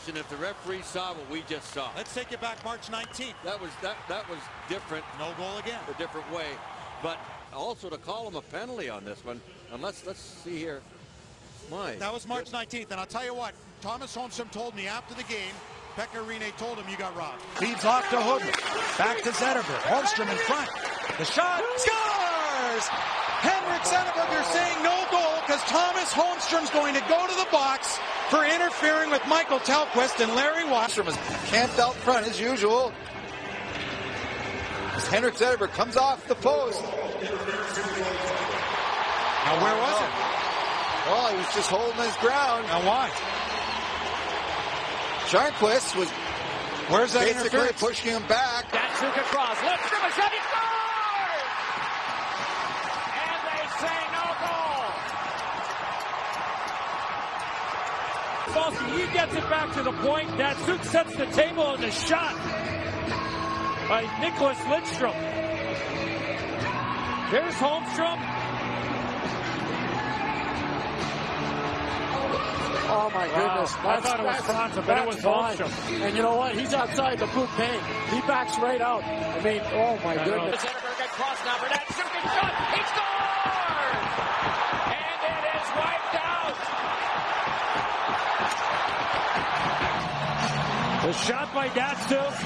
situation if the referee saw what we just saw. Let's take it back March 19th. That was that that was different. No goal again. A different way, but also to call him a penalty on this one. And let's let's see here. My. That was March 19th, and I'll tell you what. Tomas Holmstrom told me after the game. Pekka Rinne told him you got robbed. Feeds off to Houghton. Back to Zetterberg. Holmstrom in front. The shot scores! Henrik Zetterberg, you're saying no goal because Tomas Holmstrom's going to go to the box for interfering with Mikael Tellqvist and Larry Wasserman is camped out front as usual. As Henrik Zetterberg comes off the post. Now where was it? Well, he was just holding his ground. Now why? Jarnqvist was Where's that basically pushing him back. Datsyuk across. Looks from a shot. He scores! And they say no goal. Falsky, he gets it back to the point. Datsyuk sets the table and the shot by Nicklas Lidstrom. There's Holmstrom. Oh my goodness. Wow. I thought it was Franzen, but it was Holmstrom. And you know what? He's outside the boot paint. He backs right out. I mean, oh my I goodness. Zetterberg got cross now for that shot. He scores! And it is wiped out. The shot by Datsyuk.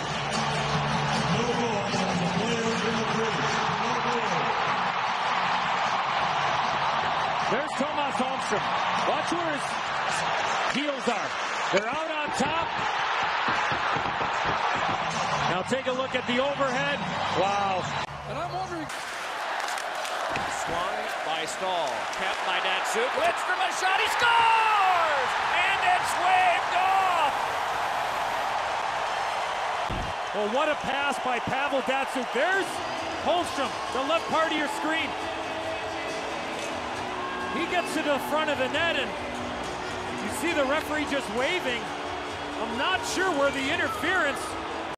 There's Tomas Holmstrom. Watch where his heels are. They're out on top. Now take a look at the overhead. Wow. And I'm wondering. Swung by Staal. Kept by Datsyuk. Blitz from a shot. He scores! And it's waved Well, what a pass by Pavel Datsyuk. There's Holmstrom, the left part of your screen. He gets to the front of the net and you see the referee just waving. I'm not sure where the interference